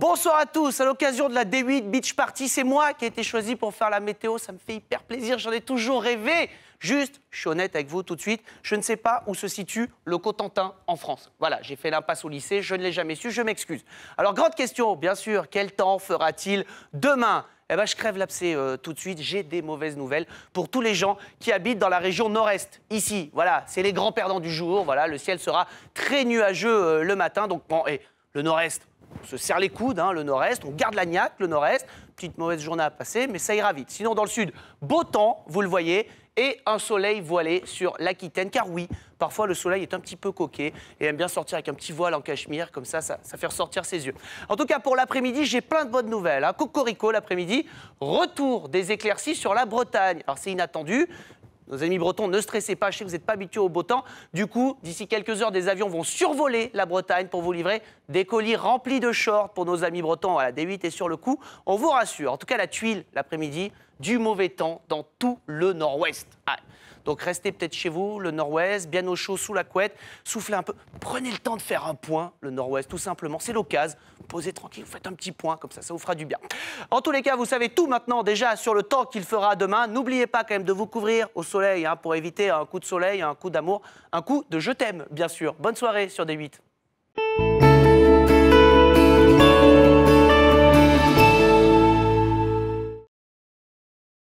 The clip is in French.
Bonsoir à tous. À l'occasion de la D8 Beach Party, c'est moi qui ai été choisi pour faire la météo. Ça me fait hyper plaisir. J'en ai toujours rêvé. Juste, je suis honnête avec vous tout de suite, je ne sais pas où se situe le Cotentin en France. Voilà, j'ai fait l'impasse au lycée, je ne l'ai jamais su, je m'excuse. Alors, grande question, bien sûr, quel temps fera-t-il demain? Eh ben, je crève l'abcès euh, tout de suite. J'ai des mauvaises nouvelles pour tous les gens qui habitent dans la région nord-est. Ici, voilà, c'est les grands perdants du jour. Voilà, le ciel sera très nuageux euh, le matin. Donc, bon, et le nord-est, on se serre les coudes, hein, le nord-est, on garde la niaque, le nord-est. Petite mauvaise journée à passer, mais ça ira vite. Sinon, dans le sud, beau temps, vous le voyez, et un soleil voilé sur l'Aquitaine. Car oui, parfois le soleil est un petit peu coquet et aime bien sortir avec un petit voile en cachemire, comme ça, ça, fait ressortir ses yeux. En tout cas, pour l'après-midi, j'ai plein de bonnes nouvelles. Hein. Cocorico l'après-midi, retour des éclaircies sur la Bretagne. Alors c'est inattendu, nos amis bretons, ne stressez pas, je sais que vous n'êtes pas habitués au beau temps. Du coup, d'ici quelques heures, des avions vont survoler la Bretagne pour vous livrer des colis remplis de shorts pour nos amis bretons. Voilà, D8 est sur le coup, on vous rassure. En tout cas, la tuile l'après-midi, du mauvais temps dans tout le nord-ouest. Ah, donc restez peut-être chez vous, le nord-ouest, bien au chaud sous la couette, soufflez un peu. Prenez le temps de faire un point, le nord-ouest, tout simplement. C'est l'occasion. Posez tranquille, vous faites un petit point, comme ça, ça vous fera du bien. En tous les cas, vous savez tout maintenant déjà sur le temps qu'il fera demain. N'oubliez pas quand même de vous couvrir au soleil hein, pour éviter un coup de soleil, un coup d'amour, un coup de je t'aime, bien sûr. Bonne soirée sur D8.